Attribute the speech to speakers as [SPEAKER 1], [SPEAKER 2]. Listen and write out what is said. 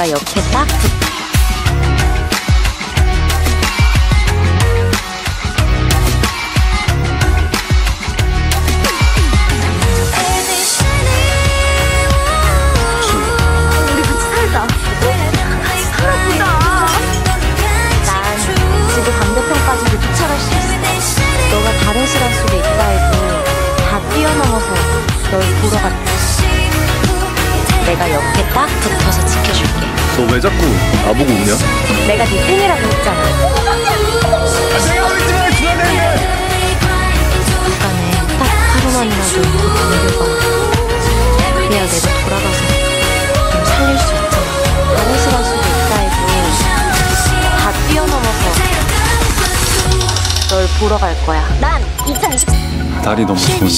[SPEAKER 1] 내가 옆에 딱 붙...
[SPEAKER 2] 우리 같이 살
[SPEAKER 1] 내가 옆에 딱 붙어서 지켜줄게.
[SPEAKER 3] 너 왜 자꾸 나보고 우냐?
[SPEAKER 1] 내가 네 팬이라고 했잖아. 시간에 딱 하루만이라도 내려가. 그래야 내가 돌아가서 널 살릴 수 있잖아. 시간 속에 있다 해도 다 뛰어넘어서 널 보러 갈 거야.
[SPEAKER 2] 난 2020.
[SPEAKER 3] 날이 너무 좋은데